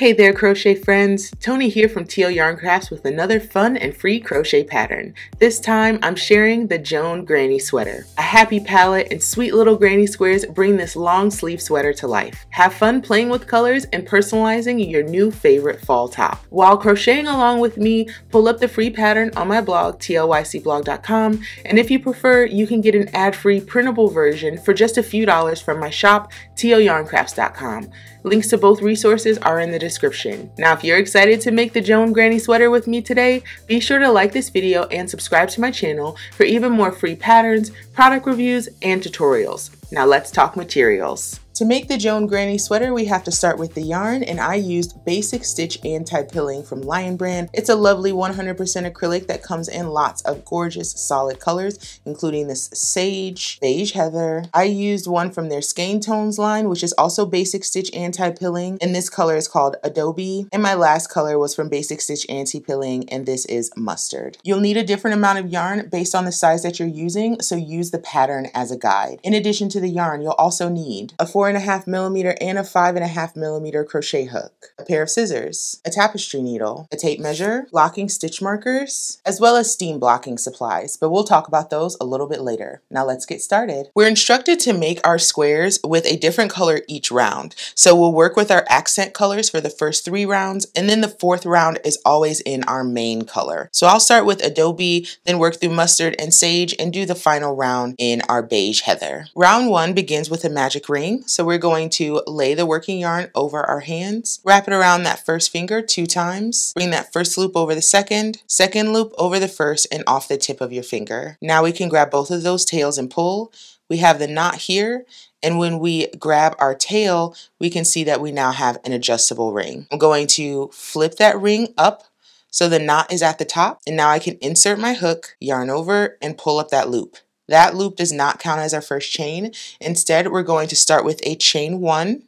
Hey there crochet friends, Toni here from TL Yarn Crafts with another fun and free crochet pattern. This time I'm sharing the Joan Granny Sweater. A happy palette and sweet little granny squares bring this long sleeve sweater to life. Have fun playing with colors and personalizing your new favorite fall top. While crocheting along with me, pull up the free pattern on my blog tlycblog.com and if you prefer, you can get an ad-free printable version for just a few dollars from my shop tlyarncrafts.com. Links to both resources are in the description. Now, if you're excited to make the Joan Granny sweater with me today, be sure to like this video and subscribe to my channel for even more free patterns, product reviews, and tutorials. Now let's talk materials. To make the Joan Granny sweater, we have to start with the yarn, and I used Basic Stitch Anti-Pilling from Lion Brand. It's a lovely 100% acrylic that comes in lots of gorgeous solid colors, including this sage, beige heather. I used one from their Skein Tones line, which is also Basic Stitch Anti-Pilling, and this color is called Adobe. And my last color was from Basic Stitch Anti-Pilling, and this is Mustard. You'll need a different amount of yarn based on the size that you're using, so use the pattern as a guide. In addition to the yarn, you'll also need a 4 and a half millimeter and a five and a half millimeter crochet hook, a pair of scissors, a tapestry needle, a tape measure, blocking stitch markers, as well as steam blocking supplies, but we'll talk about those a little bit later. Now let's get started. We're instructed to make our squares with a different color each round. So we'll work with our accent colors for the first three rounds, and then the fourth round is always in our main color. So I'll start with Adobe, then work through Mustard and Sage, and do the final round in our beige heather. Round one begins with a magic ring. So so we're going to lay the working yarn over our hands, wrap it around that first finger two times, bring that first loop over the second, second loop over the first and off the tip of your finger. Now we can grab both of those tails and pull. We have the knot here and when we grab our tail, we can see that we now have an adjustable ring. I'm going to flip that ring up so the knot is at the top. And now I can insert my hook, yarn over, and pull up that loop. That loop does not count as our first chain. Instead, we're going to start with a chain one.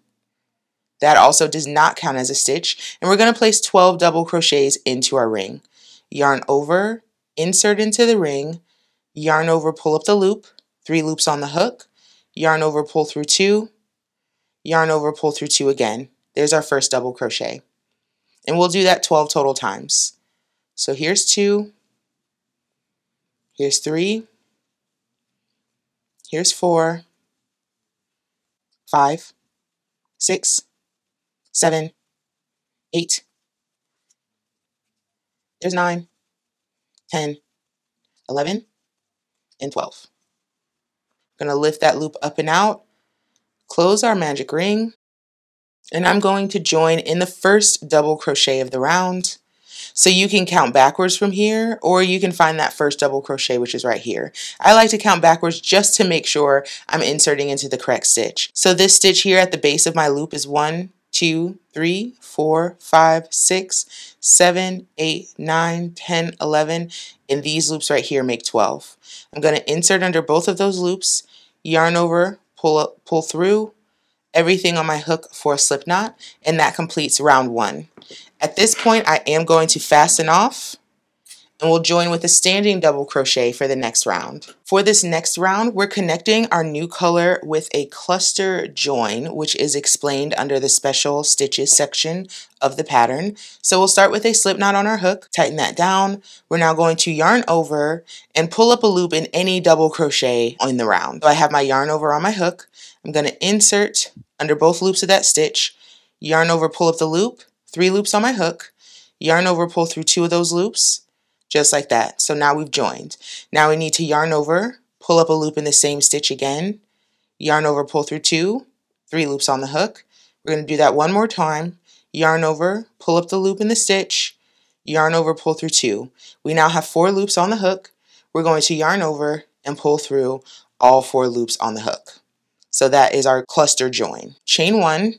That also does not count as a stitch. And we're going to place 12 double crochets into our ring. Yarn over, insert into the ring, yarn over, pull up the loop, three loops on the hook, yarn over, pull through two, yarn over, pull through two again. There's our first double crochet. And we'll do that 12 total times. So here's two, here's three, Here's four, five, six, seven, eight. There's nine, ten, eleven, and 12. I'm to lift that loop up and out, close our magic ring, and I'm going to join in the first double crochet of the round. So you can count backwards from here, or you can find that first double crochet, which is right here. I like to count backwards just to make sure I'm inserting into the correct stitch. So this stitch here at the base of my loop is one, two, three, four, five, six, seven, eight, nine, ten, eleven, and these loops right here make 12. I'm going to insert under both of those loops, yarn over, pull up, pull through, everything on my hook for a slip knot, and that completes round one. At this point, I am going to fasten off and we'll join with a standing double crochet for the next round. For this next round, we're connecting our new color with a cluster join, which is explained under the special stitches section of the pattern. So we'll start with a slip knot on our hook, tighten that down. We're now going to yarn over and pull up a loop in any double crochet in the round. So I have my yarn over on my hook. I'm going to insert under both loops of that stitch, yarn over, pull up the loop, three loops on my hook, yarn over, pull through two of those loops, just like that. So now we've joined. Now we need to yarn over, pull up a loop in the same stitch again, yarn over, pull through two, three loops on the hook. We're going to do that one more time. Yarn over, pull up the loop in the stitch, yarn over, pull through two. We now have four loops on the hook. We're going to yarn over and pull through all four loops on the hook. So that is our cluster join. Chain one,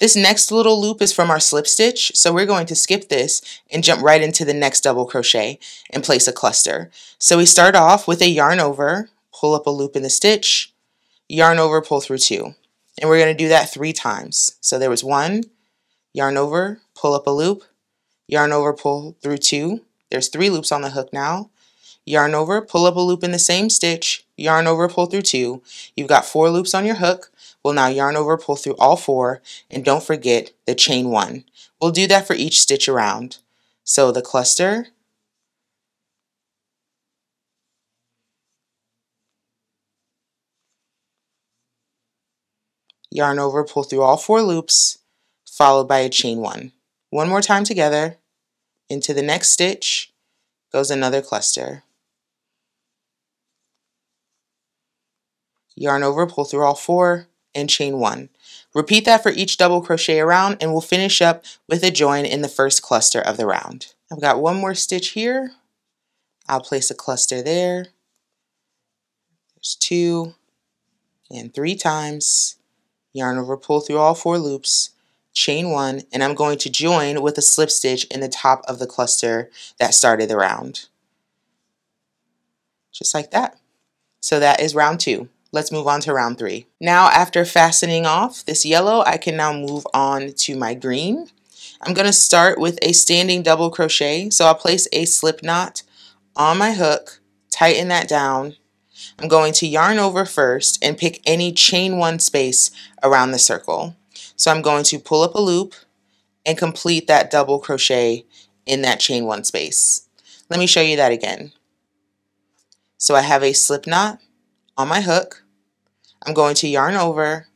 this next little loop is from our slip stitch, so we're going to skip this and jump right into the next double crochet and place a cluster. So we start off with a yarn over, pull up a loop in the stitch, yarn over, pull through two. And we're going to do that three times. So there was one, yarn over, pull up a loop, yarn over, pull through two. There's three loops on the hook now. Yarn over, pull up a loop in the same stitch, yarn over, pull through two. You've got four loops on your hook. We'll now yarn over, pull through all four, and don't forget the chain one. We'll do that for each stitch around. So the cluster, yarn over, pull through all four loops, followed by a chain one. One more time together, into the next stitch goes another cluster. Yarn over, pull through all four, and chain one. Repeat that for each double crochet around and we'll finish up with a join in the first cluster of the round. I've got one more stitch here. I'll place a cluster there. There's two and three times yarn over, pull through all four loops, chain one, and I'm going to join with a slip stitch in the top of the cluster that started the round. Just like that. So that is round two. Let's move on to round three. Now after fastening off this yellow, I can now move on to my green. I'm going to start with a standing double crochet. So I'll place a slip knot on my hook, tighten that down, I'm going to yarn over first and pick any chain one space around the circle. So I'm going to pull up a loop and complete that double crochet in that chain one space. Let me show you that again. So I have a slip knot on my hook. I'm going to yarn over,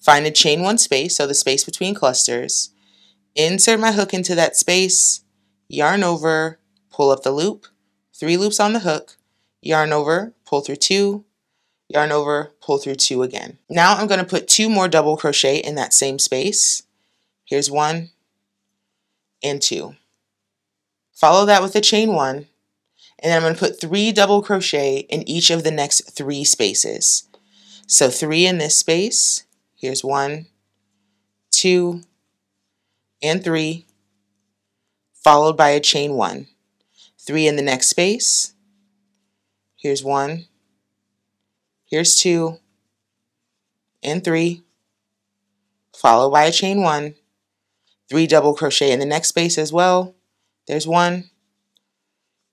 find a chain one space, so the space between clusters, insert my hook into that space, yarn over, pull up the loop, three loops on the hook, yarn over, pull through two, yarn over, pull through two again. Now I'm going to put two more double crochet in that same space. Here's one and two. Follow that with a chain one, and then I'm going to put three double crochet in each of the next three spaces. So three in this space, here's one, two, and three, followed by a chain one. Three in the next space, Here's one. Here's two. And three. Followed by a chain one. Three double crochet in the next space as well. There's one.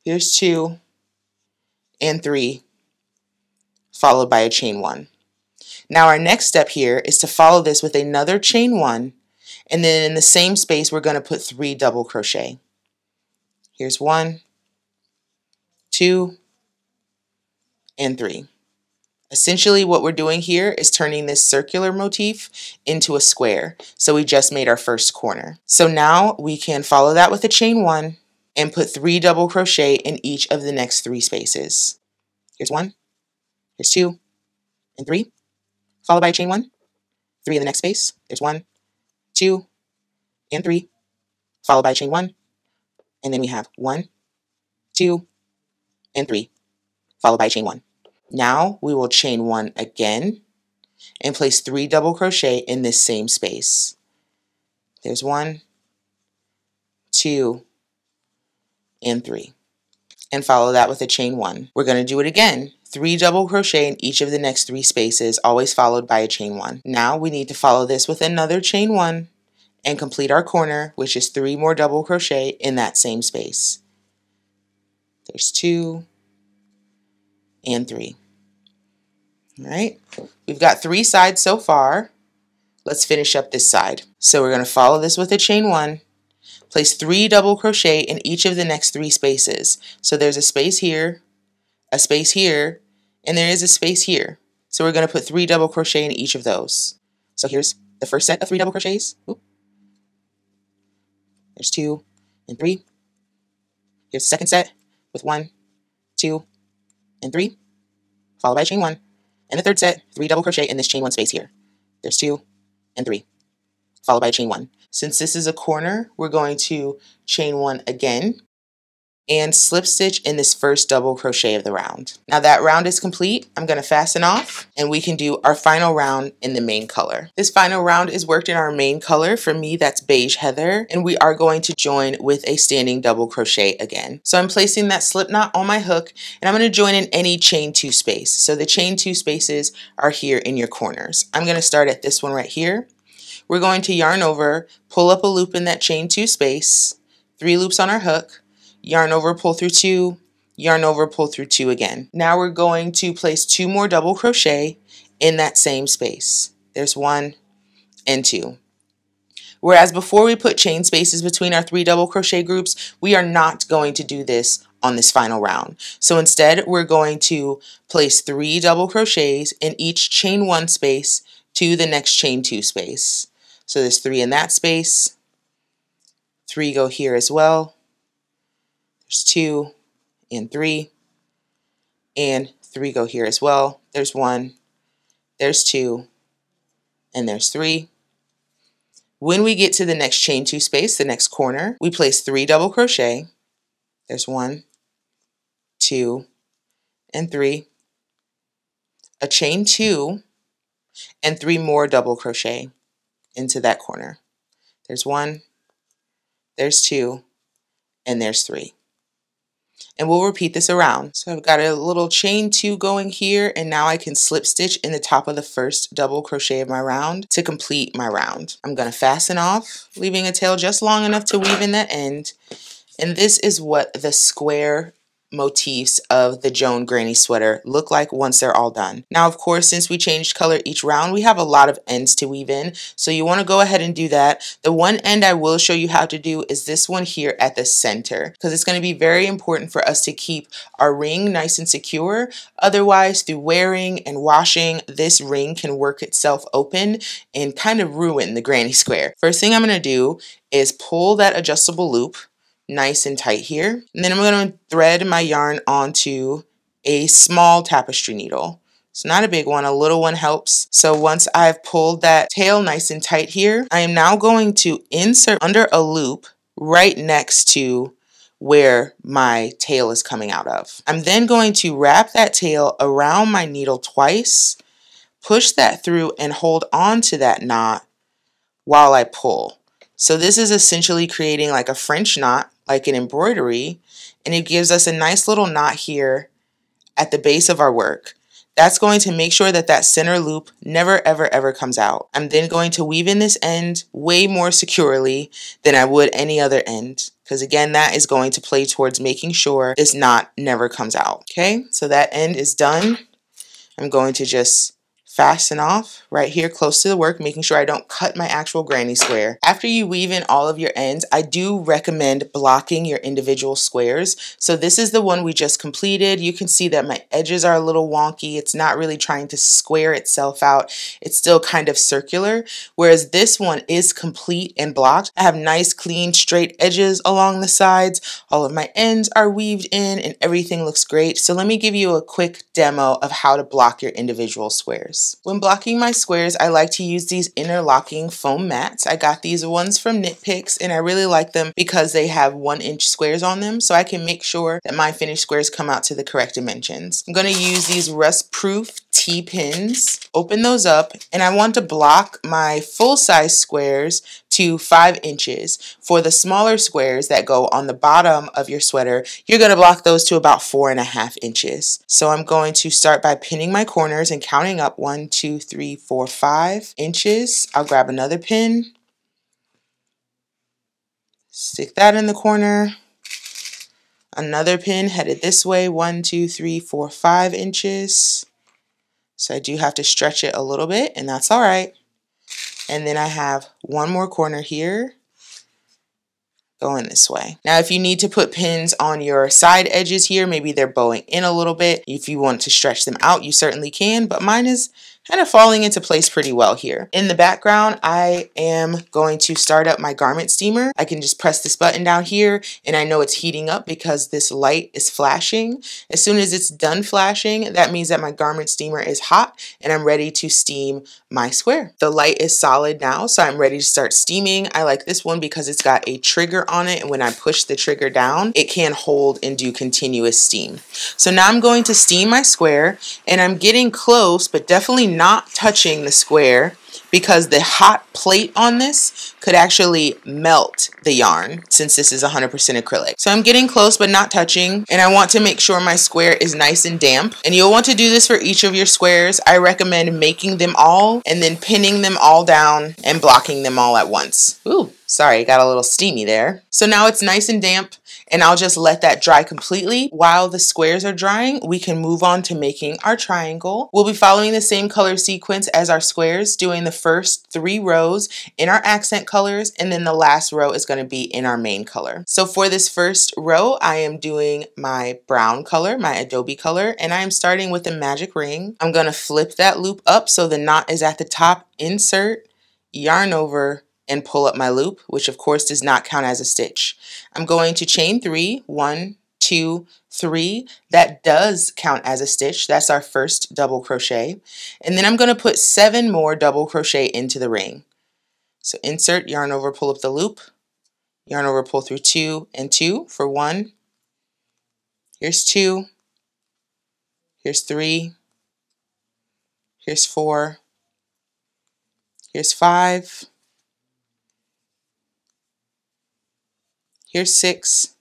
Here's two. And three. Followed by a chain one. Now our next step here is to follow this with another chain one and then in the same space we're going to put three double crochet. Here's one, two, and 3. Essentially what we're doing here is turning this circular motif into a square. So we just made our first corner. So now we can follow that with a chain 1 and put 3 double crochet in each of the next 3 spaces. Here's 1, here's 2, and 3, followed by a chain 1, 3 in the next space, there's 1, 2, and 3, followed by a chain 1, and then we have 1, 2, and 3 followed by chain one. Now we will chain one again and place three double crochet in this same space. There's one, two, and three. And follow that with a chain one. We're going to do it again. Three double crochet in each of the next three spaces, always followed by a chain one. Now we need to follow this with another chain one and complete our corner, which is three more double crochet in that same space. There's two, and 3. All right, we've got three sides so far. Let's finish up this side. So we're going to follow this with a chain 1. Place 3 double crochet in each of the next 3 spaces. So there's a space here, a space here, and there is a space here. So we're going to put 3 double crochet in each of those. So here's the first set of 3 double crochets. Oop. There's 2 and 3. Here's the second set with 1, 2, and three, followed by chain one. And the third set, three double crochet in this chain one space here. There's two and three, followed by chain one. Since this is a corner, we're going to chain one again and slip stitch in this first double crochet of the round. Now that round is complete, I'm going to fasten off and we can do our final round in the main color. This final round is worked in our main color. For me, that's beige heather, and we are going to join with a standing double crochet again. So I'm placing that slip knot on my hook and I'm going to join in any chain two space. So the chain two spaces are here in your corners. I'm going to start at this one right here. We're going to yarn over, pull up a loop in that chain two space, three loops on our hook, yarn over, pull through two, yarn over, pull through two again. Now we're going to place two more double crochet in that same space. There's one and two. Whereas before we put chain spaces between our three double crochet groups, we are not going to do this on this final round. So instead, we're going to place three double crochets in each chain one space to the next chain two space. So there's three in that space, three go here as well, there's two and three, and three go here as well. There's one, there's two, and there's three. When we get to the next chain two space, the next corner, we place three double crochet. There's one, two, and three. A chain two, and three more double crochet into that corner. There's one, there's two, and there's three. And we'll repeat this around. So I've got a little chain two going here, and now I can slip stitch in the top of the first double crochet of my round to complete my round. I'm gonna fasten off, leaving a tail just long enough to weave in that end. And this is what the square motifs of the Joan granny sweater look like once they're all done. Now, of course, since we changed color each round, we have a lot of ends to weave in. So you want to go ahead and do that. The one end I will show you how to do is this one here at the center because it's going to be very important for us to keep our ring nice and secure. Otherwise, through wearing and washing, this ring can work itself open and kind of ruin the granny square. First thing I'm going to do is pull that adjustable loop nice and tight here. And then I'm going to thread my yarn onto a small tapestry needle. It's not a big one, a little one helps. So once I've pulled that tail nice and tight here, I am now going to insert under a loop right next to where my tail is coming out of. I'm then going to wrap that tail around my needle twice, push that through and hold on to that knot while I pull. So this is essentially creating like a French knot like an embroidery, and it gives us a nice little knot here at the base of our work. That's going to make sure that that center loop never, ever, ever comes out. I'm then going to weave in this end way more securely than I would any other end. Because again, that is going to play towards making sure this knot never comes out. Okay, so that end is done. I'm going to just fasten off right here close to the work, making sure I don't cut my actual granny square. After you weave in all of your ends, I do recommend blocking your individual squares. So this is the one we just completed. You can see that my edges are a little wonky. It's not really trying to square itself out. It's still kind of circular, whereas this one is complete and blocked. I have nice, clean, straight edges along the sides. All of my ends are weaved in and everything looks great. So let me give you a quick demo of how to block your individual squares. When blocking my squares, I like to use these interlocking foam mats. I got these ones from Knit Picks and I really like them because they have one inch squares on them so I can make sure that my finished squares come out to the correct dimensions. I'm going to use these rust proof T-pins, open those up, and I want to block my full-size squares to 5 inches. For the smaller squares that go on the bottom of your sweater, you're going to block those to about 4.5 inches. So I'm going to start by pinning my corners and counting up one, two, three, four, five inches. I'll grab another pin, stick that in the corner, another pin headed this way, one, two, three, four, five inches. So I do have to stretch it a little bit and that's all right. And then I have one more corner here going this way. Now, if you need to put pins on your side edges here, maybe they're bowing in a little bit. If you want to stretch them out, you certainly can, but mine is kind of falling into place pretty well here. In the background, I am going to start up my garment steamer. I can just press this button down here and I know it's heating up because this light is flashing. As soon as it's done flashing, that means that my garment steamer is hot and I'm ready to steam my square. The light is solid now, so I'm ready to start steaming. I like this one because it's got a trigger on it and when I push the trigger down, it can hold and do continuous steam. So now I'm going to steam my square and I'm getting close, but definitely not touching the square because the hot plate on this could actually melt the yarn since this is 100% acrylic. So I'm getting close but not touching and I want to make sure my square is nice and damp and you'll want to do this for each of your squares. I recommend making them all and then pinning them all down and blocking them all at once. Ooh, sorry, got a little steamy there. So now it's nice and damp and I'll just let that dry completely. While the squares are drying, we can move on to making our triangle. We'll be following the same color sequence as our squares, doing the first three rows in our accent color colors, and then the last row is going to be in our main color. So for this first row, I am doing my brown color, my Adobe color, and I am starting with a magic ring. I'm going to flip that loop up so the knot is at the top, insert, yarn over, and pull up my loop, which of course does not count as a stitch. I'm going to chain three, one, two, three. That does count as a stitch. That's our first double crochet. And then I'm going to put seven more double crochet into the ring. So insert, yarn over, pull up the loop, yarn over, pull through two and two for one. Here's two. Here's three. Here's four. Here's five. Here's six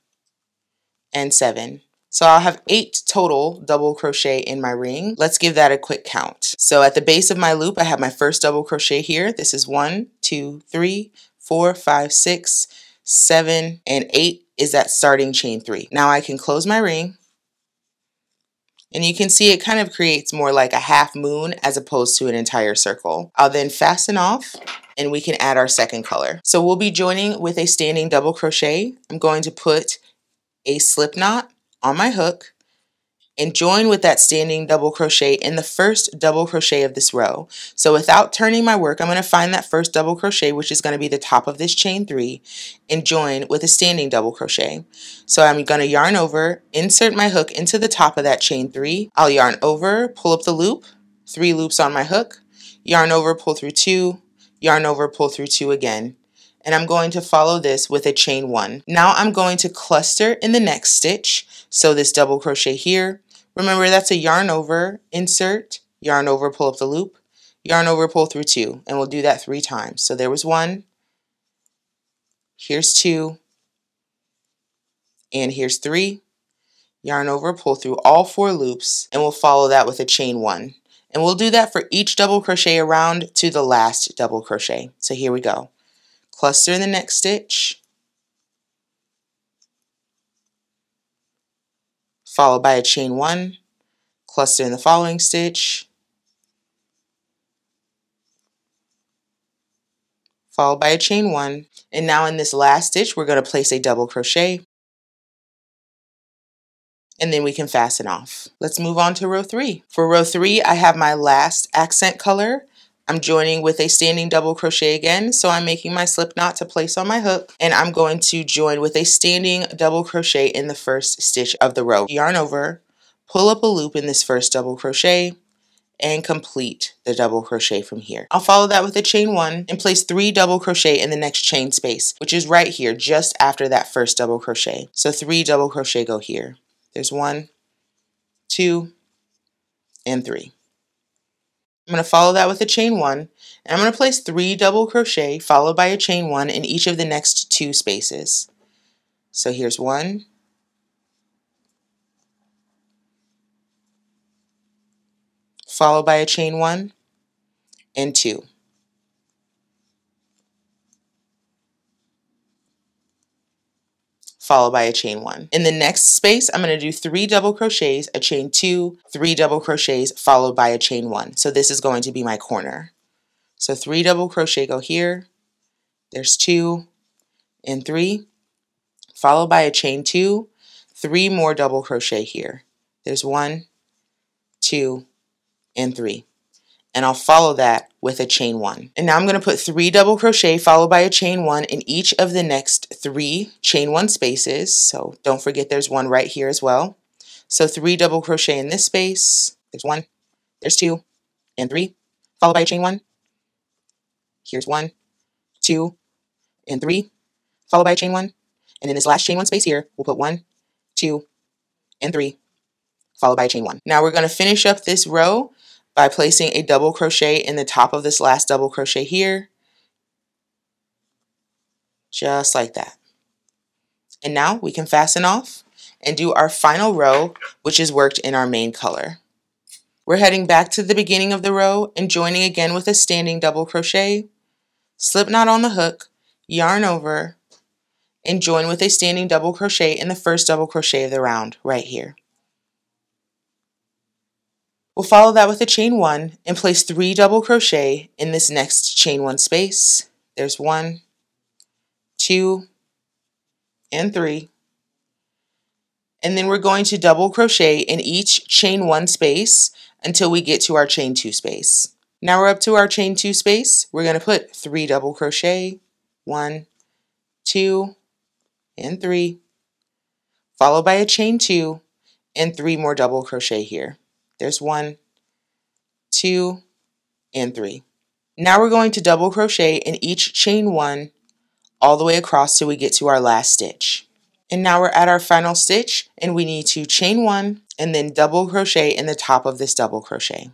and seven. So I'll have eight total double crochet in my ring. Let's give that a quick count. So at the base of my loop, I have my first double crochet here. This is one, two, three, four, five, six, seven, and eight is that starting chain three. Now I can close my ring and you can see it kind of creates more like a half moon as opposed to an entire circle. I'll then fasten off and we can add our second color. So we'll be joining with a standing double crochet. I'm going to put a slip knot on my hook and join with that standing double crochet in the first double crochet of this row. So without turning my work, I'm going to find that first double crochet, which is going to be the top of this chain three, and join with a standing double crochet. So I'm going to yarn over, insert my hook into the top of that chain three. I'll yarn over, pull up the loop, three loops on my hook, yarn over, pull through two, yarn over, pull through two again. And I'm going to follow this with a chain one. Now I'm going to cluster in the next stitch. So this double crochet here. Remember that's a yarn over, insert, yarn over, pull up the loop, yarn over, pull through two. And we'll do that three times. So there was one, here's two, and here's three. Yarn over, pull through all four loops, and we'll follow that with a chain one. And we'll do that for each double crochet around to the last double crochet. So here we go. Cluster in the next stitch, followed by a chain one, cluster in the following stitch, followed by a chain one, and now in this last stitch we're going to place a double crochet and then we can fasten off. Let's move on to row three. For row three, I have my last accent color. I'm joining with a standing double crochet again, so I'm making my slip knot to place on my hook, and I'm going to join with a standing double crochet in the first stitch of the row. Yarn over, pull up a loop in this first double crochet, and complete the double crochet from here. I'll follow that with a chain one and place three double crochet in the next chain space, which is right here, just after that first double crochet. So three double crochet go here. There's one, two, and three. I'm going to follow that with a chain one, and I'm going to place three double crochet followed by a chain one in each of the next two spaces. So here's one, followed by a chain one, and two. Followed by a chain one. In the next space, I'm going to do three double crochets, a chain two, three double crochets, followed by a chain one. So this is going to be my corner. So three double crochet go here, there's two and three, followed by a chain two, three more double crochet here. There's one, two, and three and I'll follow that with a chain one. And now I'm going to put three double crochet followed by a chain one in each of the next three chain one spaces. So don't forget there's one right here as well. So three double crochet in this space. There's one, there's two, and three, followed by a chain one. Here's one, two, and three, followed by a chain one. And in this last chain one space here, we'll put one, two, and three, followed by a chain one. Now we're going to finish up this row by placing a double crochet in the top of this last double crochet here just like that. And now we can fasten off and do our final row which is worked in our main color. We're heading back to the beginning of the row and joining again with a standing double crochet. Slip knot on the hook yarn over and join with a standing double crochet in the first double crochet of the round right here We'll follow that with a chain one and place three double crochet in this next chain one space. There's one, two, and three. And then we're going to double crochet in each chain one space until we get to our chain two space. Now we're up to our chain two space. We're going to put three double crochet, one, two, and three, followed by a chain two and three more double crochet here. There's one, two, and three. Now we're going to double crochet in each chain one all the way across till we get to our last stitch. And now we're at our final stitch and we need to chain one and then double crochet in the top of this double crochet.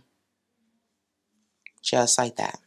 Just like that.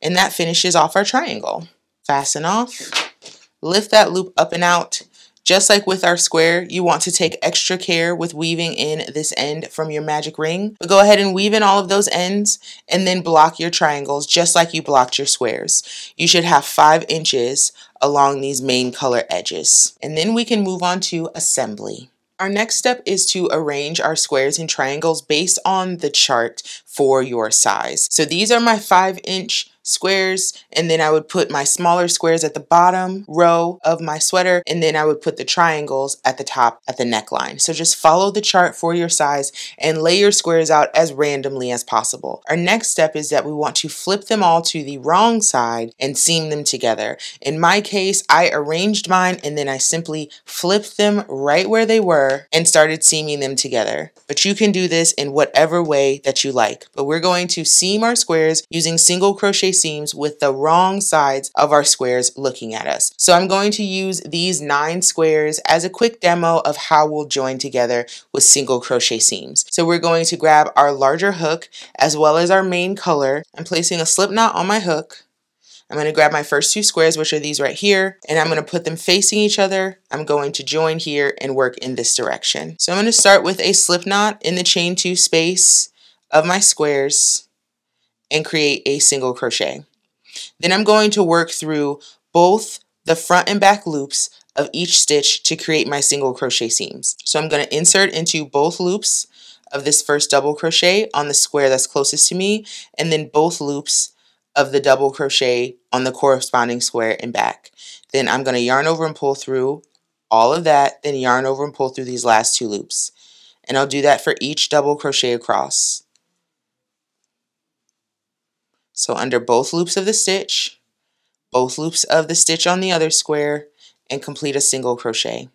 And that finishes off our triangle. Fasten off, lift that loop up and out, just like with our square, you want to take extra care with weaving in this end from your magic ring. But go ahead and weave in all of those ends and then block your triangles just like you blocked your squares. You should have five inches along these main color edges. And then we can move on to assembly. Our next step is to arrange our squares and triangles based on the chart for your size. So these are my five inch squares and then I would put my smaller squares at the bottom row of my sweater and then I would put the triangles at the top at the neckline. So just follow the chart for your size and lay your squares out as randomly as possible. Our next step is that we want to flip them all to the wrong side and seam them together. In my case, I arranged mine and then I simply flipped them right where they were and started seaming them together. But you can do this in whatever way that you like. But we're going to seam our squares using single crochet seams with the wrong sides of our squares looking at us. So I'm going to use these nine squares as a quick demo of how we'll join together with single crochet seams. So we're going to grab our larger hook as well as our main color. I'm placing a slip knot on my hook. I'm going to grab my first two squares, which are these right here, and I'm going to put them facing each other. I'm going to join here and work in this direction. So I'm going to start with a slip knot in the chain two space of my squares and create a single crochet. Then I'm going to work through both the front and back loops of each stitch to create my single crochet seams. So I'm going to insert into both loops of this first double crochet on the square that's closest to me and then both loops of the double crochet on the corresponding square and back. Then I'm going to yarn over and pull through all of that, then yarn over and pull through these last two loops. And I'll do that for each double crochet across. So under both loops of the stitch, both loops of the stitch on the other square, and complete a single crochet.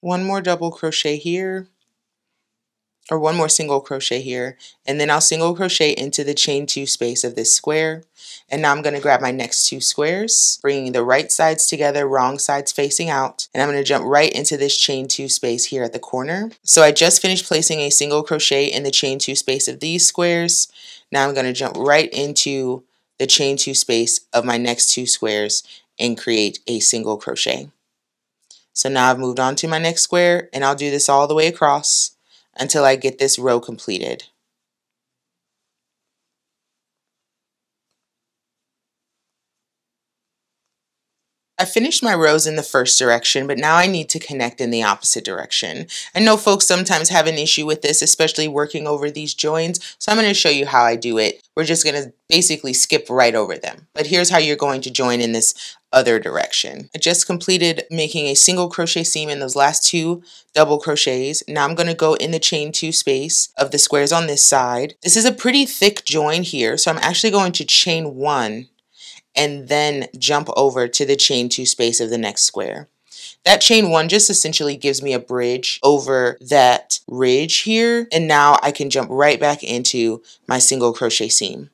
One more double crochet here or one more single crochet here and then I'll single crochet into the chain two space of this square. And now I'm going to grab my next two squares bringing the right sides together wrong sides facing out and I'm going to jump right into this chain two space here at the corner. So I just finished placing a single crochet in the chain two space of these squares. Now I'm going to jump right into the chain two space of my next two squares and create a single crochet. So now I've moved on to my next square and I'll do this all the way across until I get this row completed. I finished my rows in the first direction, but now I need to connect in the opposite direction. I know folks sometimes have an issue with this, especially working over these joins, so I'm going to show you how I do it. We're just going to basically skip right over them. But here's how you're going to join in this other direction. I just completed making a single crochet seam in those last two double crochets. Now I'm going to go in the chain two space of the squares on this side. This is a pretty thick join here, so I'm actually going to chain one and then jump over to the chain two space of the next square. That chain one just essentially gives me a bridge over that ridge here and now I can jump right back into my single crochet seam.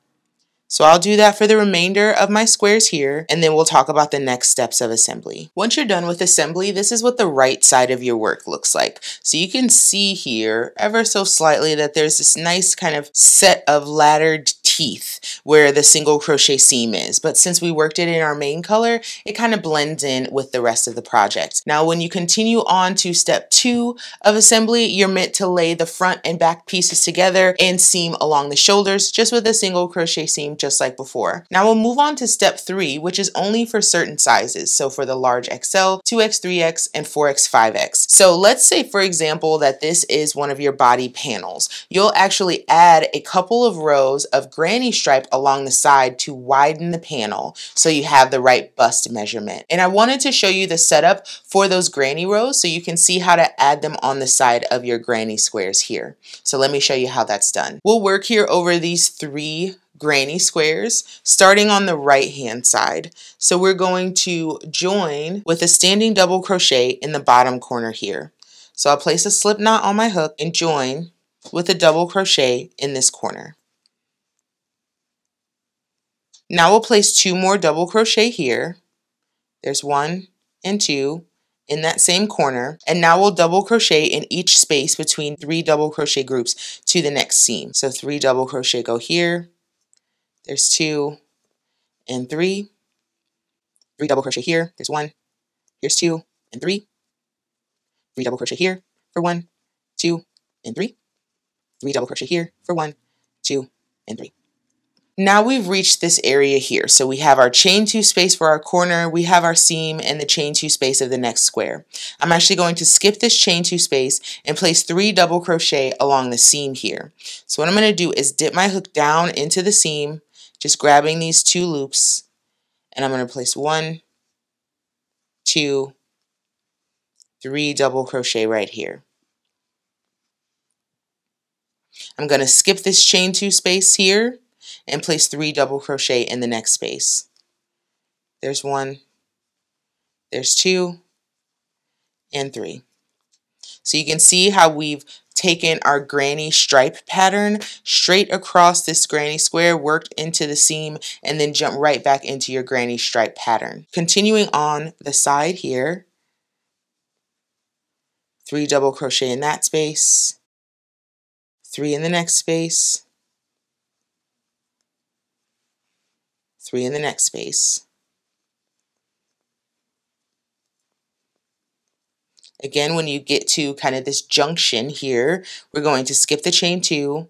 So I'll do that for the remainder of my squares here, and then we'll talk about the next steps of assembly. Once you're done with assembly, this is what the right side of your work looks like. So you can see here, ever so slightly, that there's this nice kind of set of laddered teeth where the single crochet seam is. But since we worked it in our main color, it kind of blends in with the rest of the project. Now, when you continue on to step two of assembly, you're meant to lay the front and back pieces together and seam along the shoulders just with a single crochet seam just like before. Now we'll move on to step three, which is only for certain sizes. So for the large XL, 2X, 3X, and 4X, 5X. So let's say, for example, that this is one of your body panels. You'll actually add a couple of rows of granny stripe along the side to widen the panel so you have the right bust measurement. And I wanted to show you the setup for those granny rows so you can see how to add them on the side of your granny squares here. So let me show you how that's done. We'll work here over these three granny squares starting on the right hand side. So we're going to join with a standing double crochet in the bottom corner here. So I'll place a slip knot on my hook and join with a double crochet in this corner. Now we'll place two more double crochet here. There's one and two in that same corner. And now we'll double crochet in each space between three double crochet groups to the next seam. So three double crochet go here, there's two and three, three double crochet here, there's one, here's two and three, three double crochet here for one, two and three, three double crochet here for one, two and three. Now we've reached this area here. So we have our chain two space for our corner, we have our seam and the chain two space of the next square. I'm actually going to skip this chain two space and place three double crochet along the seam here. So what I'm going to do is dip my hook down into the seam, just grabbing these two loops, and I'm going to place one, two, three double crochet right here. I'm going to skip this chain two space here and place three double crochet in the next space. There's one, there's two, and three. So you can see how we've taken our granny stripe pattern straight across this granny square, worked into the seam, and then jump right back into your granny stripe pattern. Continuing on the side here, three double crochet in that space, three in the next space, three in the next space. Again, when you get to kind of this junction here, we're going to skip the chain two,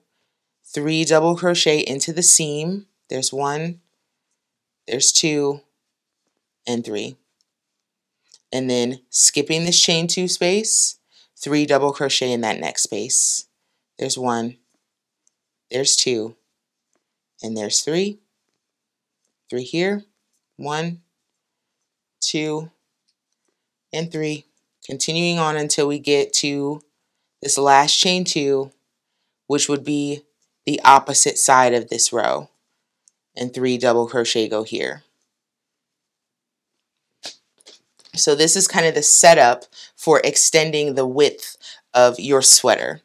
three double crochet into the seam. There's one, there's two, and three. And then skipping this chain two space, three double crochet in that next space. There's one, there's two, and there's three three here, one, two, and three. Continuing on until we get to this last chain two, which would be the opposite side of this row. And three double crochet go here. So this is kind of the setup for extending the width of your sweater.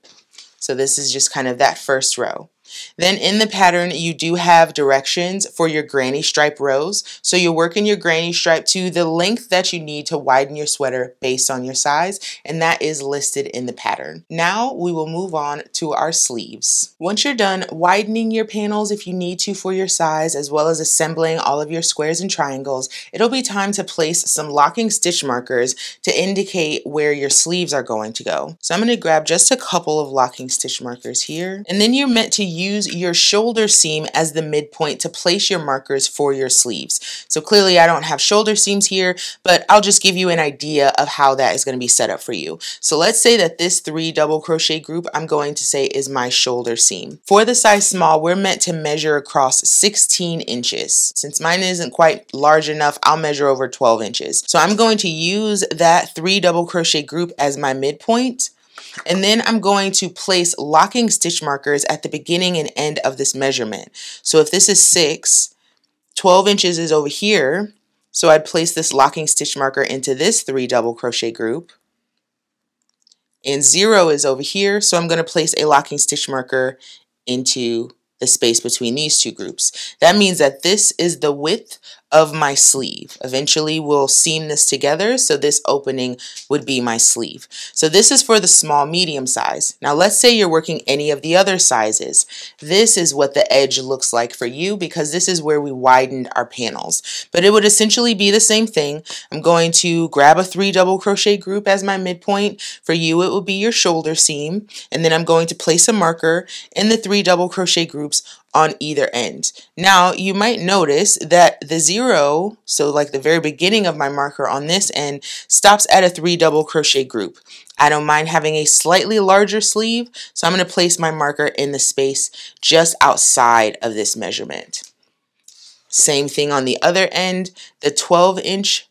So this is just kind of that first row. Then in the pattern, you do have directions for your granny stripe rows. So you're working your granny stripe to the length that you need to widen your sweater based on your size, and that is listed in the pattern. Now we will move on to our sleeves. Once you're done widening your panels if you need to for your size, as well as assembling all of your squares and triangles, it'll be time to place some locking stitch markers to indicate where your sleeves are going to go. So I'm going to grab just a couple of locking stitch markers here, and then you're meant to use your shoulder seam as the midpoint to place your markers for your sleeves. So clearly I don't have shoulder seams here, but I'll just give you an idea of how that is going to be set up for you. So let's say that this three double crochet group I'm going to say is my shoulder seam. For the size small, we're meant to measure across 16 inches. Since mine isn't quite large enough, I'll measure over 12 inches. So I'm going to use that three double crochet group as my midpoint and then I'm going to place locking stitch markers at the beginning and end of this measurement. So if this is 6, 12 inches is over here. So I'd place this locking stitch marker into this three double crochet group. And 0 is over here, so I'm going to place a locking stitch marker into the space between these two groups. That means that this is the width of my sleeve. Eventually we'll seam this together so this opening would be my sleeve. So this is for the small medium size. Now let's say you're working any of the other sizes. This is what the edge looks like for you because this is where we widened our panels. But it would essentially be the same thing. I'm going to grab a three double crochet group as my midpoint. For you it would be your shoulder seam and then I'm going to place a marker in the three double crochet groups on either end. Now you might notice that the zero, so like the very beginning of my marker on this end, stops at a three double crochet group. I don't mind having a slightly larger sleeve, so I'm going to place my marker in the space just outside of this measurement. Same thing on the other end, the 12 inch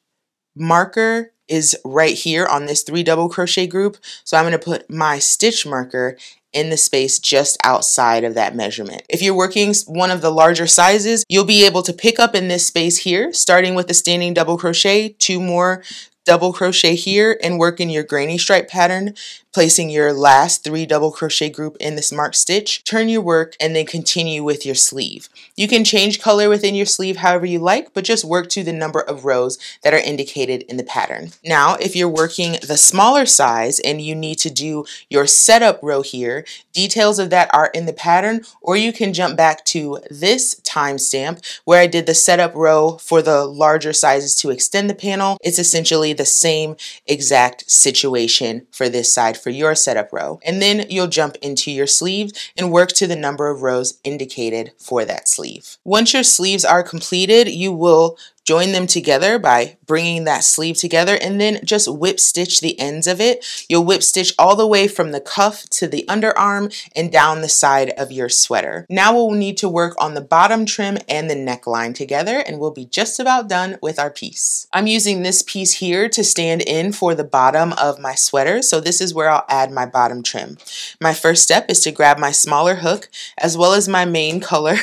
marker is right here on this three double crochet group. So I'm going to put my stitch marker in the space just outside of that measurement. If you're working one of the larger sizes, you'll be able to pick up in this space here, starting with the standing double crochet, two more double crochet here and work in your granny stripe pattern placing your last three double crochet group in this marked stitch, turn your work, and then continue with your sleeve. You can change color within your sleeve however you like, but just work to the number of rows that are indicated in the pattern. Now, if you're working the smaller size and you need to do your setup row here, details of that are in the pattern, or you can jump back to this timestamp where I did the setup row for the larger sizes to extend the panel. It's essentially the same exact situation for this side for your setup row. And then you'll jump into your sleeves and work to the number of rows indicated for that sleeve. Once your sleeves are completed, you will Join them together by bringing that sleeve together and then just whip stitch the ends of it. You'll whip stitch all the way from the cuff to the underarm and down the side of your sweater. Now we'll need to work on the bottom trim and the neckline together and we'll be just about done with our piece. I'm using this piece here to stand in for the bottom of my sweater. So this is where I'll add my bottom trim. My first step is to grab my smaller hook as well as my main color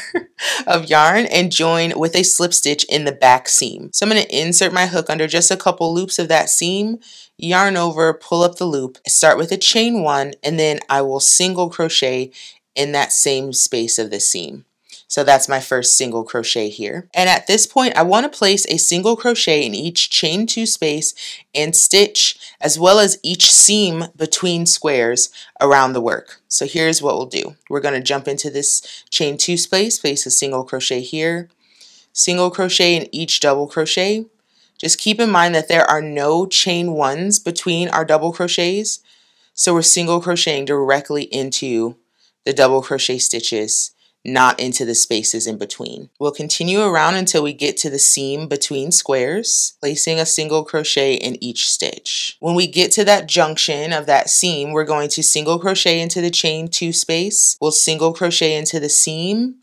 of yarn and join with a slip stitch in the back seam. So I'm going to insert my hook under just a couple loops of that seam, yarn over, pull up the loop, start with a chain one, and then I will single crochet in that same space of the seam. So that's my first single crochet here. And at this point, I want to place a single crochet in each chain two space and stitch, as well as each seam between squares around the work. So here's what we'll do. We're going to jump into this chain two space, place a single crochet here, single crochet in each double crochet. Just keep in mind that there are no chain ones between our double crochets. So we're single crocheting directly into the double crochet stitches, not into the spaces in between. We'll continue around until we get to the seam between squares, placing a single crochet in each stitch. When we get to that junction of that seam, we're going to single crochet into the chain two space. We'll single crochet into the seam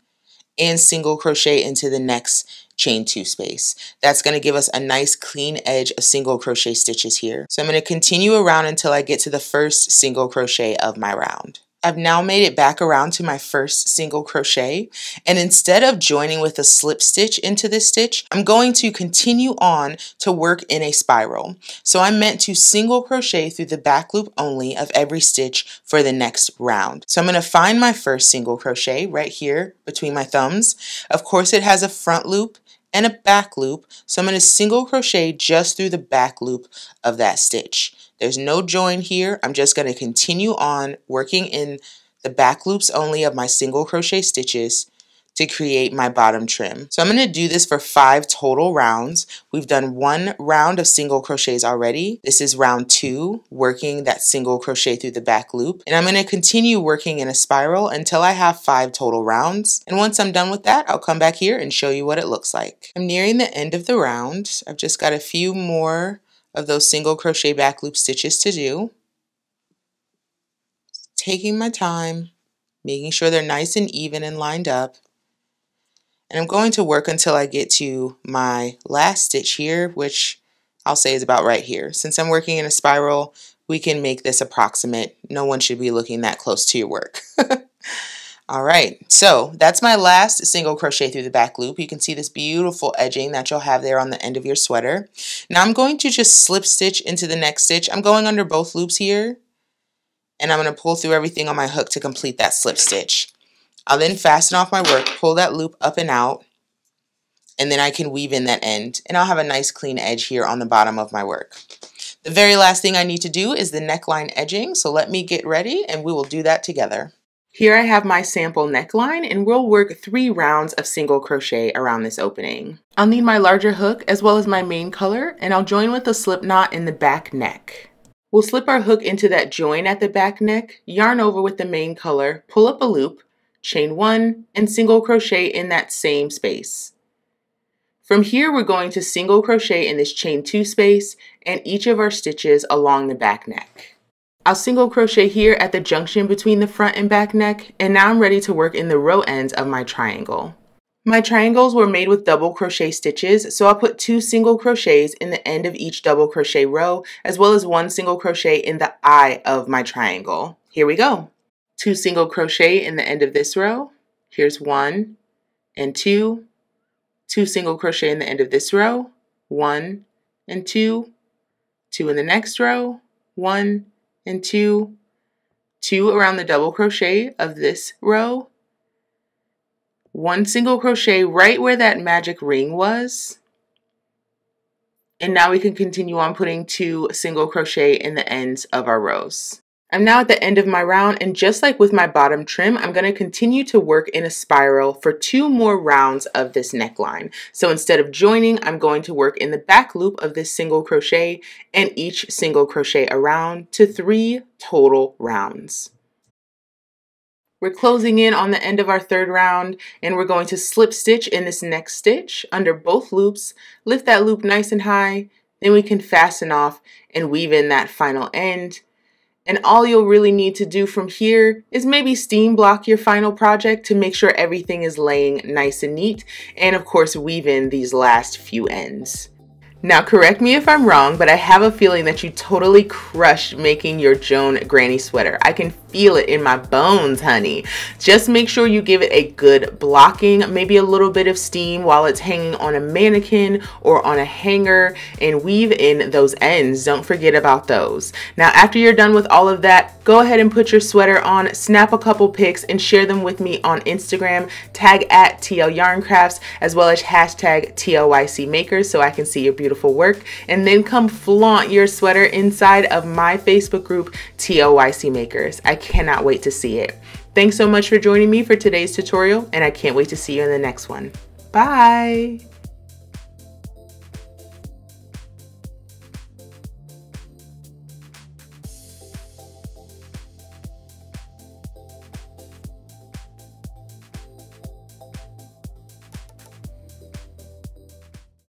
and single crochet into the next chain two space. That's going to give us a nice clean edge of single crochet stitches here. So I'm going to continue around until I get to the first single crochet of my round. I've now made it back around to my first single crochet and instead of joining with a slip stitch into this stitch, I'm going to continue on to work in a spiral. So I'm meant to single crochet through the back loop only of every stitch for the next round. So I'm going to find my first single crochet right here between my thumbs. Of course it has a front loop and a back loop, so I'm going to single crochet just through the back loop of that stitch. There's no join here. I'm just going to continue on working in the back loops only of my single crochet stitches to create my bottom trim. So I'm going to do this for five total rounds. We've done one round of single crochets already. This is round two, working that single crochet through the back loop. And I'm going to continue working in a spiral until I have five total rounds. And once I'm done with that, I'll come back here and show you what it looks like. I'm nearing the end of the round. I've just got a few more of those single crochet back loop stitches to do. Taking my time, making sure they're nice and even and lined up. And I'm going to work until I get to my last stitch here, which I'll say is about right here. Since I'm working in a spiral, we can make this approximate. No one should be looking that close to your work. All right, so that's my last single crochet through the back loop. You can see this beautiful edging that you'll have there on the end of your sweater. Now I'm going to just slip stitch into the next stitch. I'm going under both loops here, and I'm going to pull through everything on my hook to complete that slip stitch. I'll then fasten off my work, pull that loop up and out, and then I can weave in that end and I'll have a nice clean edge here on the bottom of my work. The very last thing I need to do is the neckline edging, so let me get ready and we will do that together. Here I have my sample neckline and we'll work three rounds of single crochet around this opening. I'll need my larger hook as well as my main color and I'll join with a slip knot in the back neck. We'll slip our hook into that join at the back neck, yarn over with the main color, pull up a loop, chain one, and single crochet in that same space. From here, we're going to single crochet in this chain two space and each of our stitches along the back neck. I'll single crochet here at the junction between the front and back neck, and now I'm ready to work in the row ends of my triangle. My triangles were made with double crochet stitches, so I'll put two single crochets in the end of each double crochet row, as well as one single crochet in the eye of my triangle. Here we go. Two single crochet in the end of this row. Here's one and two, two single crochet in the end of this row, one and two, two in the next row, one and two, two around the double crochet of this row, one single crochet right where that magic ring was, and now we can continue on putting two single crochet in the ends of our rows. I'm now at the end of my round and just like with my bottom trim, I'm going to continue to work in a spiral for two more rounds of this neckline. So instead of joining, I'm going to work in the back loop of this single crochet and each single crochet around to three total rounds. We're closing in on the end of our third round and we're going to slip stitch in this next stitch under both loops, lift that loop nice and high, then we can fasten off and weave in that final end and all you'll really need to do from here is maybe steam block your final project to make sure everything is laying nice and neat. And of course, weave in these last few ends. Now correct me if I'm wrong, but I have a feeling that you totally crushed making your Joan granny sweater. I can feel it in my bones, honey. Just make sure you give it a good blocking, maybe a little bit of steam while it's hanging on a mannequin or on a hanger and weave in those ends. Don't forget about those. Now, after you're done with all of that, go ahead and put your sweater on, snap a couple pics and share them with me on Instagram, tag at TL Yarn Crafts, as well as hashtag TLYC Makers so I can see your beautiful work and then come flaunt your sweater inside of my Facebook group, TLYC Makers. I cannot wait to see it. Thanks so much for joining me for today's tutorial and I can't wait to see you in the next one. Bye!